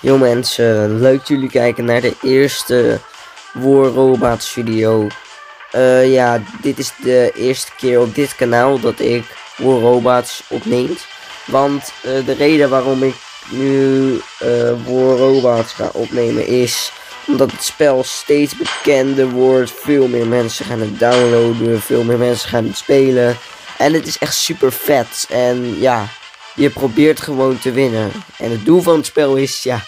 Yo mensen, leuk dat jullie kijken naar de eerste War Robots video. Eh, ja, dit is de eerste keer op dit kanaal dat ik War Robots opneem. Want eh, de reden waarom ik nu uh, War Robots ga opnemen is omdat het spel steeds bekender wordt. Veel meer mensen gaan het downloaden, veel meer mensen gaan het spelen. En het is echt super vet. En ja, je probeert gewoon te winnen. En het doel van het spel is ja,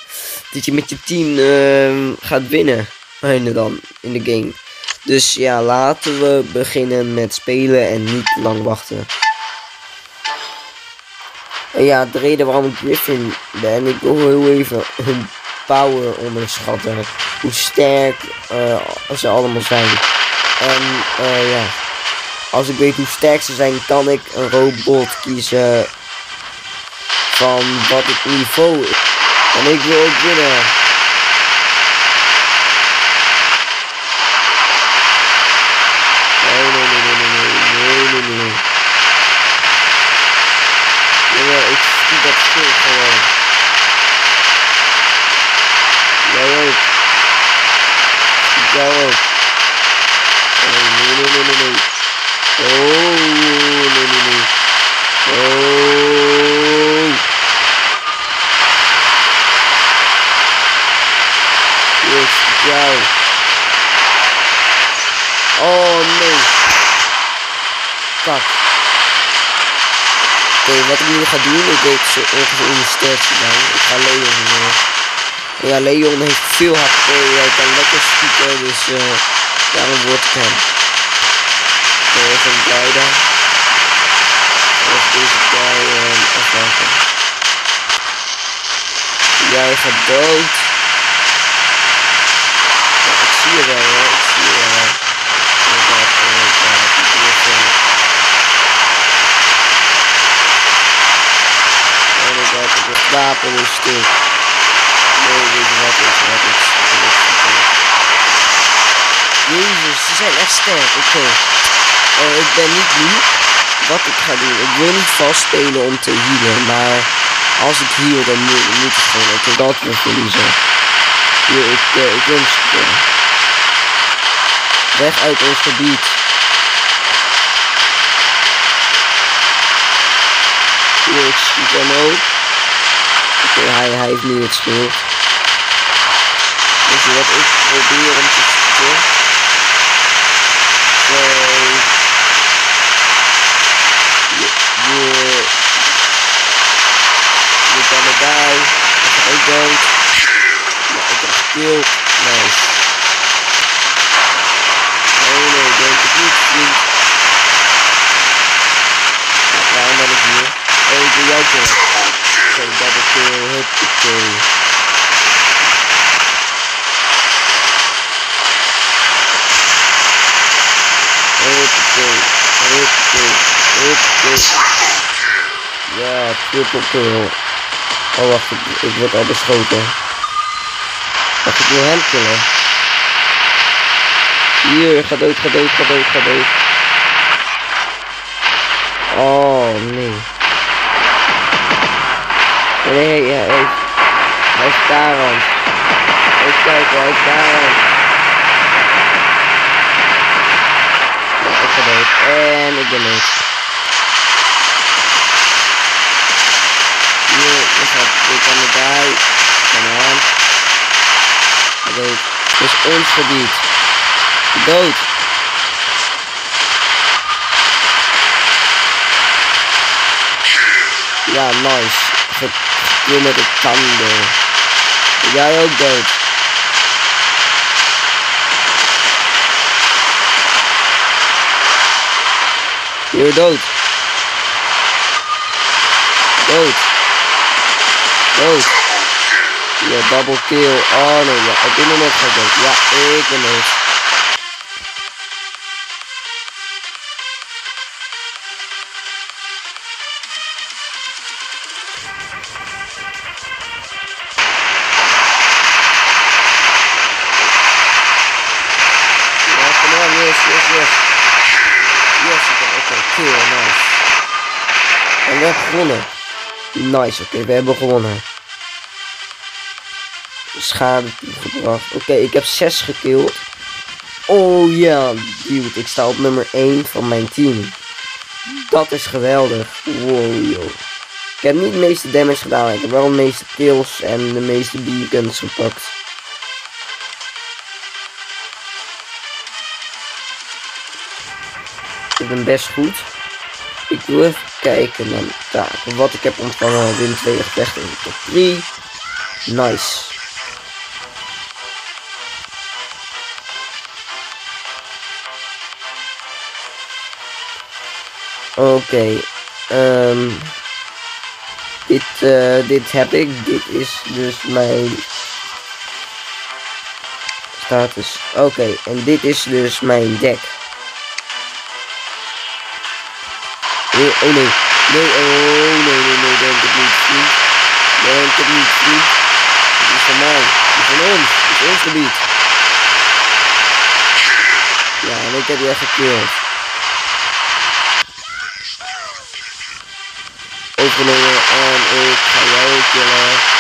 dat je met je team uh, gaat winnen. Einde dan in de game. Dus ja, laten we beginnen met spelen en niet lang wachten. En ja, de reden waarom ik Griffin ben, ik wil heel even hun power onderschatten. Hoe sterk uh, ze allemaal zijn. En uh, ja, als ik weet hoe sterk ze zijn, kan ik een robot kiezen van wat het niveau is. En ik wil ook winnen. Nee, nee, nee, nee, nee, nee, nee, nee. Jongen, ik zie dat stil gewoon. Jij ook. Jou ook. Nee, nee, nee, nee, nee, nee. Oh, nee, nee, nee. Oh. Yes, jou. Oh, nee. Kak. Oké, okay, wat ik nu ga doen, ik weet zo ongeveer hoe sterk ze zijn. Ik ga Leon nemen. Ja, Leon heeft veel HP, hij kan lekker schieten, dus uh, daarom word ik hem. Oké, okay, even beiden. Of deze guy um, afwachten. Jij gaat dood. Ja, ik zie je wel hoor, ik zie je wapen is stuk. Nee, weet wat is, wat is, Jezus, ze zijn echt sterk, oké. Okay. Uh, ik ben niet nu wat ik ga doen. Ik wil niet vastspelen om te healen, maar als ik heal dan moet, moet het gewoon. Ik heb dat weer verliezen. Hier, ik, uh, ik wil schieten. Weg uit ons gebied. Hier, ik schiet hem ook. Hij, hij heeft nu het schild. Dus wat ik probeer om te schieten. Zo. Je, je kan erbij. Dat gaat ook dood. Ja, ik heb gekild. Nice. Oh nee, denk het niet, vriend. Ja, waarom ben ik hier? Oh, ik wil jou killen. Zo, double kill, huppakee. Huppakee, huppakee, huppakee. Ja, triple kill. Oh wacht, ik, ik word al beschoten. Wacht, ik wil hem killen. Hier, ga dood, ga dood, ga dood, ga dood. Oh, nee. Nee, ja, hij, hij is daar aan. Even kijken, hij is daar aan. Ik ga dood. En ik ben dood. Hier, ik ga, ik kan erbij. Come on. Dood. Dit is ons gebied. Dood. Ja, nice. Gekill met de tanden. Jij ook dood. Hier dood. Dood. Dood. Ja, double kill. Oh nee, ja. Op dit moment ga ik. Ja, ik ben dood. yes, yes, yes. Yes, oké, okay, kill, nice. En we hebben gewonnen. Nice, oké, we hebben gewonnen. Schade toegebracht. Oké, ik heb 6 gekild. Oh ja, dude, ik sta op nummer 1 van mijn team. Dat is geweldig. Wow, yo. Ik heb niet de meeste damage gedaan. Ik heb wel de meeste kills en de meeste beacons gepakt. Ik ben best goed. Ik wil even kijken naar taken. Wat ik heb ontvangen. Win 2 gevechten in de top 3. Nice. Oké. Okay. Um, dit, uh, dit heb ik. Dit is dus mijn status. Oké, en dit is dus mijn deck. Oh, oh nee. Nee, oh nee, nee, nee, denk het niet, vriend. Denk het niet, vriend. Dit is van mij. Dit is van ons. Dit is ons gebied. Ja, en ik heb je echt gekild. Overnemen en ik ga jou killen.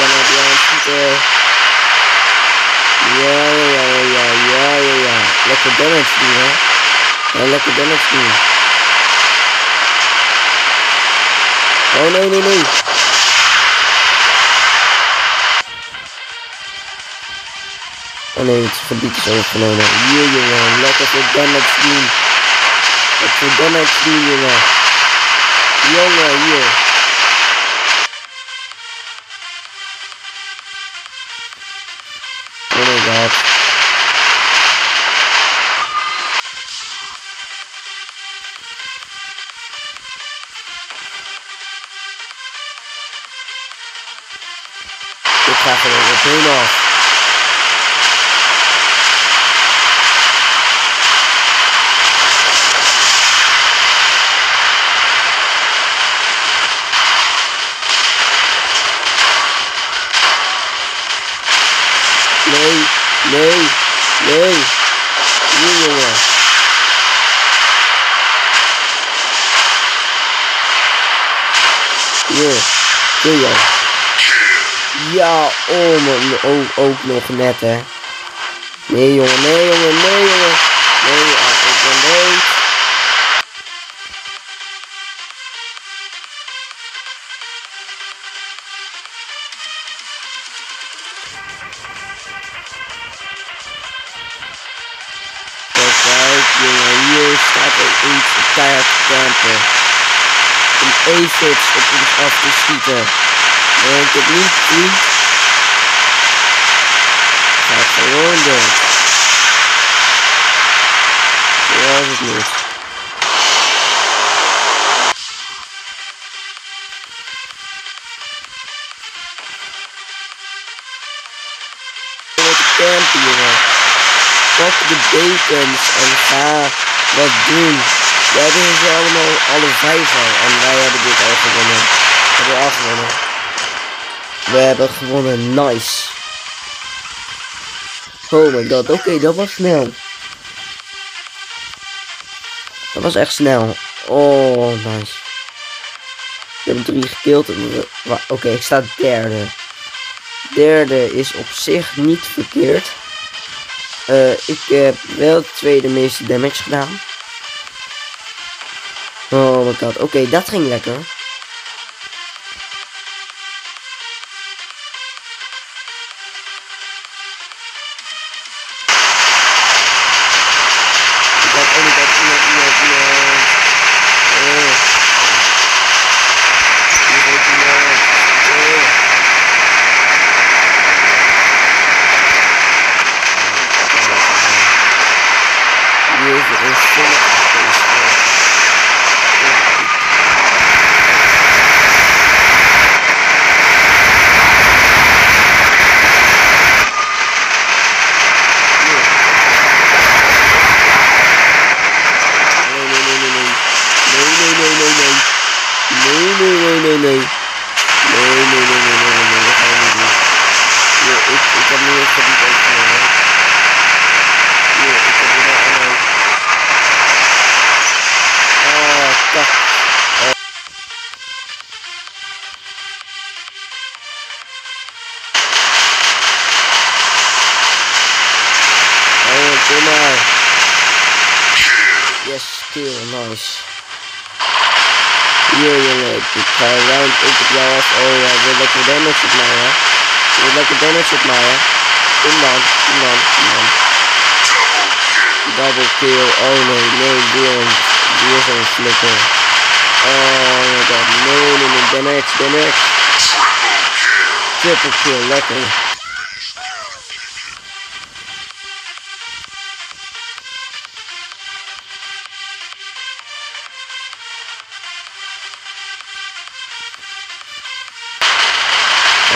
dan heb je aan het schieten. Ja, ja, ja, ja, ja, ja. Lekker damage doen, hè. Ja, lekker damage doen. Oh, nee, nee, nee. Oh nee, het gebied is overgenomen. Hier, jongen. Lekker veel damage doen. Lekker veel damage doen, jongen. Jongen, hier. god. Nee. Nee. Nee. Jongen. Hier. Hier, jij. Ja, oh man. Ook, ook nog net, hè. Nee, jongen. Nee, jongen. Nee, jongen. Schieten. Denk het niet, vriend. Gaat gewoon dood. Zo was het niet. Pak de bacons en ga wat doen. We hebben ze allemaal alle vijf al. En wij hebben dit al gewonnen. We gewonnen. We hebben gewonnen. Nice. Oh my god. Oké, dat was snel. Dat was echt snel. Oh, nice. Ik heb drie gekild. Oké, ik sta derde. Derde is op zich niet verkeerd. Uh, ik heb wel tweede meeste damage gedaan. Oh my god. Oké, dat ging lekker. Ik, ik heb nu het gebied overgenomen. Hier jongen, ik ga round ik op jou af. Oh ja, wil lekker damage op mij hè. Wil lekker damage op mij hè. Kom dan, kom dan, kom dan. Double kill, oh nee, nee, weer een, weer zo'n flikker. Oh my god, nee, nee, nee, damage, damage. Triple kill, lekker.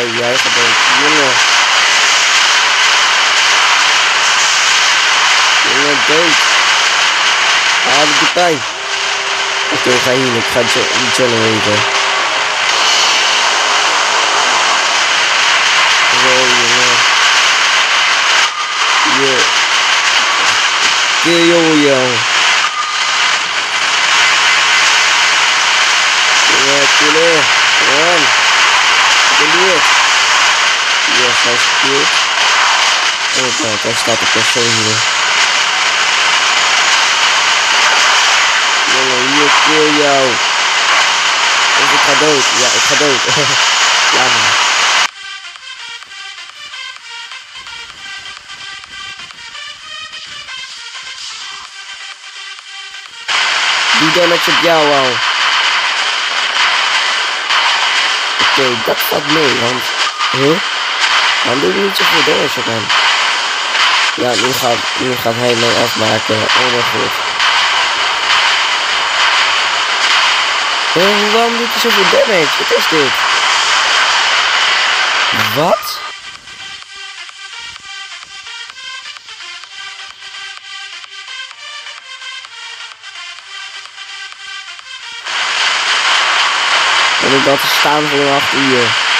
jij, gaat dood. Jongen. Jongen, dood. Ah, dat doet pijn. Oké, ik ga hier, ik ga ge- generator. Zo, jongen. Hier kill her. Come on. Ik ben hier. Is gekillt. Oh god, daar staat de persoon hier. Jongen, hier, kill jou. Of ik ga dood. Ja, ik ga dood. Laat me. Die damage op jou al. Oké, dat valt mee, want... Huh? Waarom doe niet zoveel damage op hem? Ja, nu gaat, nu gaat hij mij afmaken. Oh mijn. Huh, waarom doet hij zoveel damage? Wat is dit? Wat? En ik had staan voor een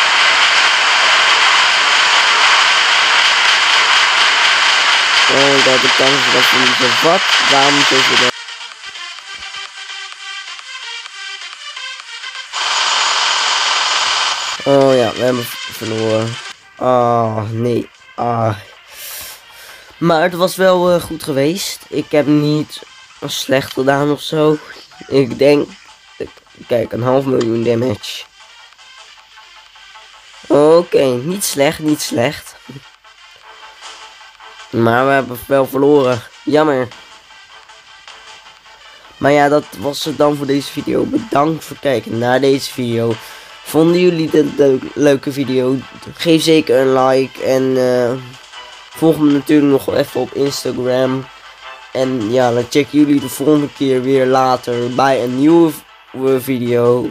Oh god, de kans dat niet zo wat. Waarom? Oh ja, we hebben verloren. Ah, nee. Ah. Maar het was wel eh, goed geweest. Ik heb niet slecht gedaan of zo. Ik denk, ik- kijk, een half miljoen damage. Oké, niet slecht, niet slecht. Maar we hebben wel verloren. Jammer. Maar ja, dat was het dan voor deze video. Bedankt voor het kijken naar deze video. Vonden jullie dit een leuk- leuke video? Geef zeker een like. En eh, volg me natuurlijk nog even op Instagram. En ja, dan checken jullie de volgende keer weer later bij een nieuwe video.